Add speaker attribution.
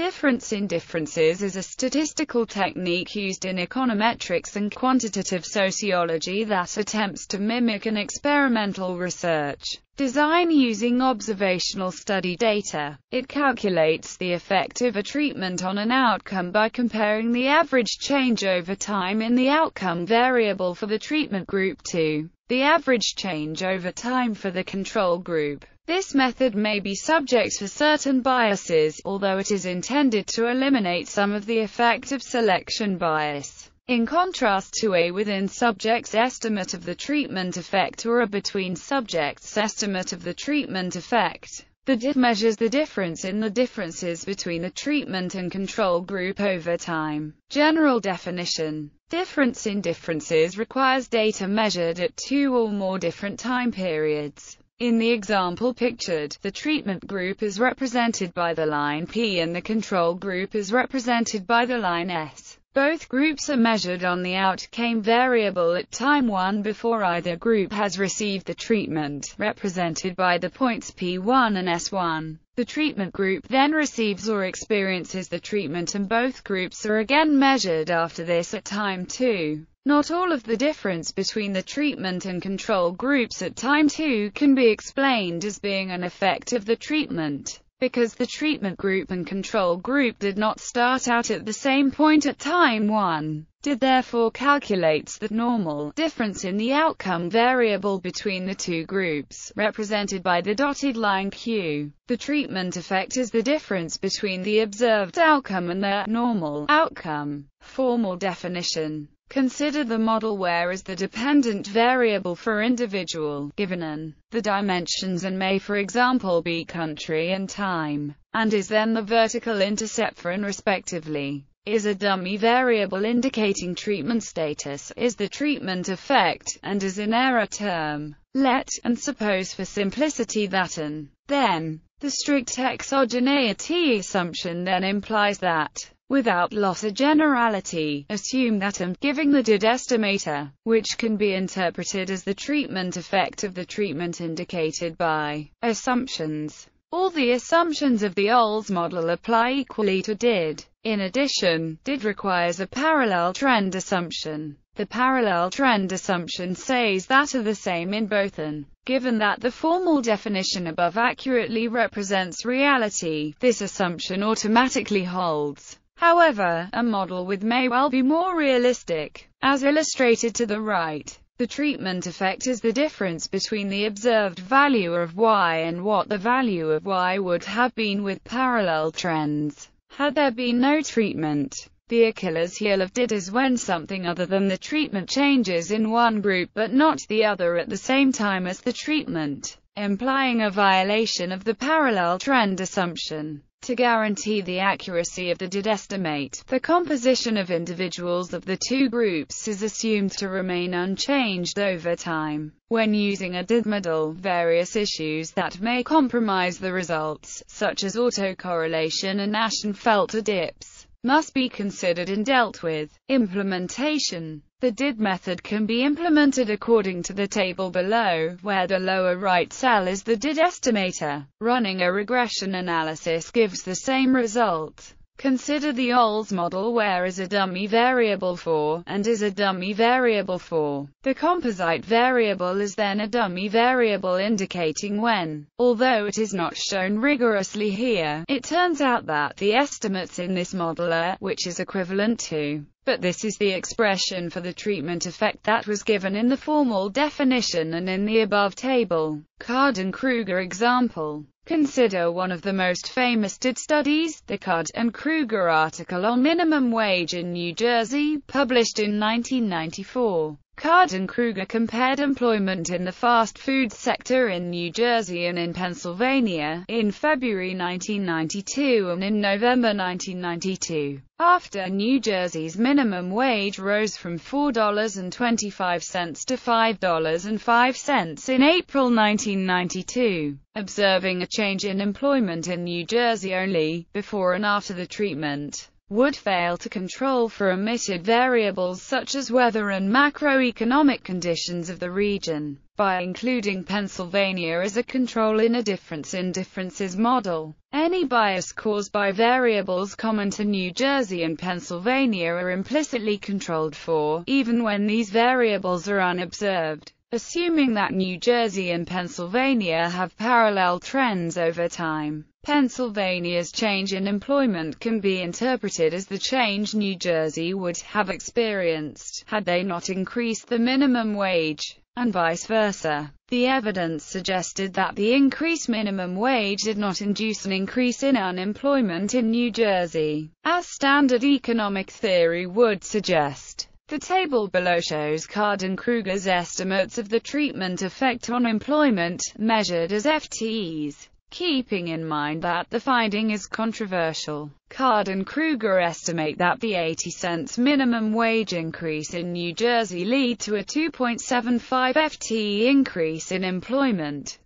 Speaker 1: Difference in differences is a statistical technique used in econometrics and quantitative sociology that attempts to mimic an experimental research design using observational study data. It calculates the effect of a treatment on an outcome by comparing the average change over time in the outcome variable for the treatment group to the average change over time for the control group. This method may be subject to certain biases, although it is intended to eliminate some of the effect of selection bias. In contrast to a within subjects estimate of the treatment effect or a between subjects estimate of the treatment effect, the DID measures the difference in the differences between the treatment and control group over time. General definition Difference in differences requires data measured at two or more different time periods. In the example pictured, the treatment group is represented by the line P and the control group is represented by the line S. Both groups are measured on the outcome variable at time 1 before either group has received the treatment, represented by the points P1 and S1. The treatment group then receives or experiences the treatment and both groups are again measured after this at time 2. Not all of the difference between the treatment and control groups at time 2 can be explained as being an effect of the treatment, because the treatment group and control group did not start out at the same point at time 1 did therefore calculates the normal difference in the outcome variable between the two groups, represented by the dotted line Q. The treatment effect is the difference between the observed outcome and the normal outcome. Formal definition Consider the model where is the dependent variable for individual, given an, the dimensions and may for example be country and time, and is then the vertical intercept for and respectively is a dummy variable indicating treatment status, is the treatment effect, and is an error term. Let, and suppose for simplicity that an, then, the strict exogeneity assumption then implies that without loss of generality, assume that am giving the did estimator, which can be interpreted as the treatment effect of the treatment indicated by assumptions. All the assumptions of the OLS model apply equally to did. In addition, did requires a parallel trend assumption. The parallel trend assumption says that are the same in both and. Given that the formal definition above accurately represents reality, this assumption automatically holds. However, a model with may well be more realistic. As illustrated to the right, the treatment effect is the difference between the observed value of y and what the value of y would have been with parallel trends. Had there been no treatment, the Achilles heel of did is when something other than the treatment changes in one group but not the other at the same time as the treatment, implying a violation of the parallel trend assumption. To guarantee the accuracy of the did estimate, the composition of individuals of the two groups is assumed to remain unchanged over time. When using a did model, various issues that may compromise the results, such as autocorrelation and Ashenfelter dips, must be considered and dealt with. Implementation the DID method can be implemented according to the table below, where the lower right cell is the DID estimator. Running a regression analysis gives the same result. Consider the OLS model where is a dummy variable for, and is a dummy variable for. The composite variable is then a dummy variable indicating when. Although it is not shown rigorously here, it turns out that the estimates in this model are, which is equivalent to but this is the expression for the treatment effect that was given in the formal definition and in the above table. Card-and-Krueger example. Consider one of the most famous DID studies, the Card and Krueger article on minimum wage in New Jersey, published in 1994. Card and Krueger compared employment in the fast food sector in New Jersey and in Pennsylvania, in February 1992 and in November 1992. After New Jersey's minimum wage rose from $4.25 to $5.05 in April 1992, observing a change in employment in New Jersey only, before and after the treatment would fail to control for omitted variables such as weather and macroeconomic conditions of the region. By including Pennsylvania as a control in a difference in differences model, Any bias caused by variables common to New Jersey and Pennsylvania are implicitly controlled for, even when these variables are unobserved. Assuming that New Jersey and Pennsylvania have parallel trends over time, Pennsylvania's change in employment can be interpreted as the change New Jersey would have experienced, had they not increased the minimum wage, and vice versa. The evidence suggested that the increased minimum wage did not induce an increase in unemployment in New Jersey, as standard economic theory would suggest. The table below shows Card-and-Krueger's estimates of the treatment effect on employment, measured as FTEs. Keeping in mind that the finding is controversial, Card-and-Krueger estimate that the 80 cents minimum wage increase in New Jersey lead to a 2.75 FTE increase in employment.